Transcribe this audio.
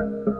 you